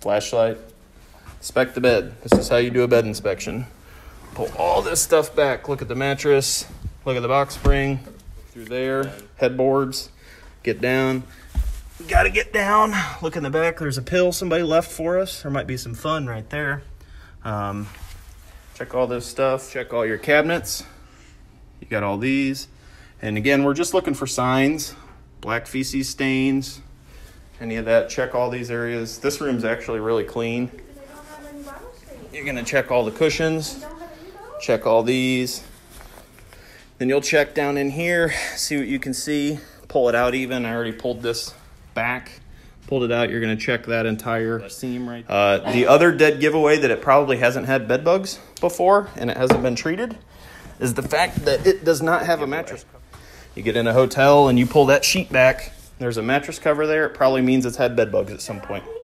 flashlight, inspect the bed. This is how you do a bed inspection. Pull all this stuff back. Look at the mattress. Look at the box spring. Through there, headboards. Get down. We gotta get down. Look in the back. There's a pill somebody left for us. There might be some fun right there. Um, check all this stuff. Check all your cabinets. You got all these. And again, we're just looking for signs, black feces stains, any of that. Check all these areas. This room's actually really clean. You're gonna check all the cushions, check all these. Then you'll check down in here, see what you can see, pull it out even. I already pulled this back, pulled it out. You're gonna check that entire seam right uh, The other dead giveaway that it probably hasn't had bed bugs before and it hasn't been treated is the fact that it does not have a mattress cover. You get in a hotel and you pull that sheet back, there's a mattress cover there, it probably means it's had bed bugs at some point.